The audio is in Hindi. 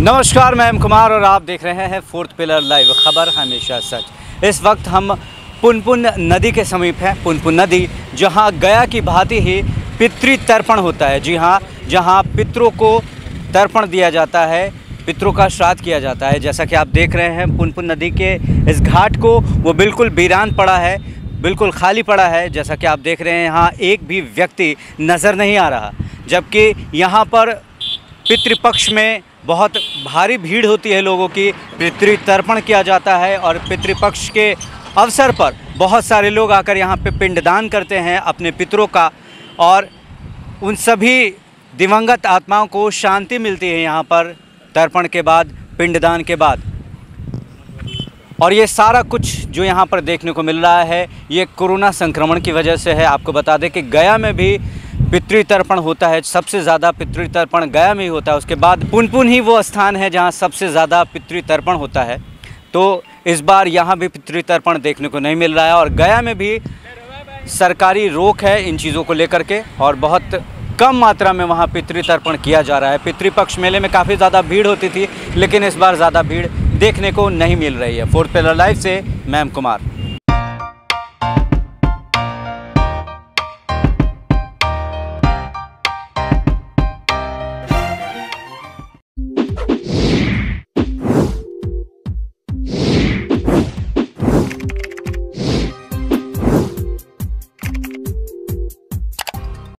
नमस्कार, मैं एम कुमार और आप देख रहे हैं फोर्थ पिलर लाइव खबर, हमेशा सच। इस वक्त हम पुनपुन नदी के समीप हैं, पुनपुन नदी, जहाँ गया की भांति ही पितृ तर्पण होता है। जी हाँ जहाँ पितरों को तर्पण दिया जाता है, पितरों का श्राद्ध किया जाता है। जैसा कि आप देख रहे हैं, पुनपुन नदी के इस घाट को वो बिल्कुल वीरान पड़ा है, बिल्कुल खाली पड़ा है। जैसा कि आप देख रहे हैं, यहाँ एक भी व्यक्ति नज़र नहीं आ रहा, जबकि यहाँ पर पितृपक्ष में बहुत भारी भीड़ होती है लोगों की। पितृतर्पण किया जाता है और पितृपक्ष के अवसर पर बहुत सारे लोग आकर यहाँ पे पिंडदान करते हैं अपने पितरों का और उन सभी दिवंगत आत्माओं को शांति मिलती है यहाँ पर तर्पण के बाद, पिंडदान के बाद। और ये सारा कुछ जो यहाँ पर देखने को मिल रहा है, ये कोरोना संक्रमण की वजह से है। आपको बता दें कि गया में भी पितृतर्पण होता है, सबसे ज़्यादा पितृतर्पण गया में ही होता है। उसके बाद पुनपुन ही वो स्थान है जहाँ सबसे ज़्यादा पितृतर्पण होता है। तो इस बार यहाँ भी पितृतर्पण देखने को नहीं मिल रहा है और गया में भी सरकारी रोक है इन चीज़ों को लेकर के और बहुत कम मात्रा में वहाँ पितृतर्पण किया जा रहा है। पितृपक्ष मेले में काफ़ी ज़्यादा भीड़ होती थी, लेकिन इस बार ज़्यादा भीड़ देखने को नहीं मिल रही है। फोर्थ पेलर लाइव से मैम कुमार